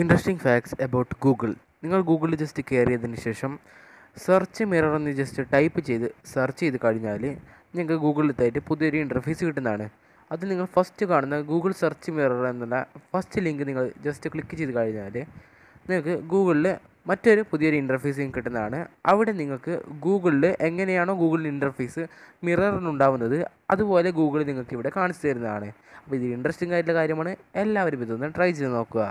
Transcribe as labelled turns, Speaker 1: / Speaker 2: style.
Speaker 1: Interesting facts about Google നിങ്ങൾ ഗൂഗിളിൽ just കയറിയതിന് ശേഷം സെർച്ച് മിറർ എന്ന് ജസ്റ്റ് ടൈപ്പ് ചെയ്ത് സെർച്ച് ചെയ്ത് കഴിഞ്ഞാൽ നിങ്ങൾക്ക് ഗൂഗിളിലത്തായിട്ട് പുതിയൊരു ഇന്റർഫേസ് കിട്ടുന്നതാണ്. അത് നിങ്ങൾ ഫസ്റ്റ് കാണുന്ന ഗൂഗിൾ സെർച്ച് മിറർ എന്നുള്ള ഫസ്റ്റ് ലിങ്ക് നിങ്ങൾ ജസ്റ്റ് ക്ലിക്ക് ചെയ്ത് കഴിഞ്ഞാൽ നിങ്ങൾക്ക് ഗൂഗിളിൽ മറ്റൊരു പുതിയൊരു ഇന്റർഫേസ് കിട്ടുന്നതാണ്. അവിടെ നിങ്ങൾക്ക് ഗൂഗിളിൽ എങ്ങനെയാണോ ഗൂഗിൾ ഇന്റർഫേസ് മിററിനുണ്ടാവുന്നത് അതുപോലെ ഗൂഗിൾ നിങ്ങൾക്ക് ഇവിടെ കാണിച്ചു തരുന്നതാണ്. അപ്പോൾ ഇത് ഇൻട്രസ്റ്റിംഗ് ആയിട്ടുള്ള കാര്യമാണ്. എല്ലാവരും ഇതൊന്ന് ട്രൈ ചെയ്ത് നോക്കുക.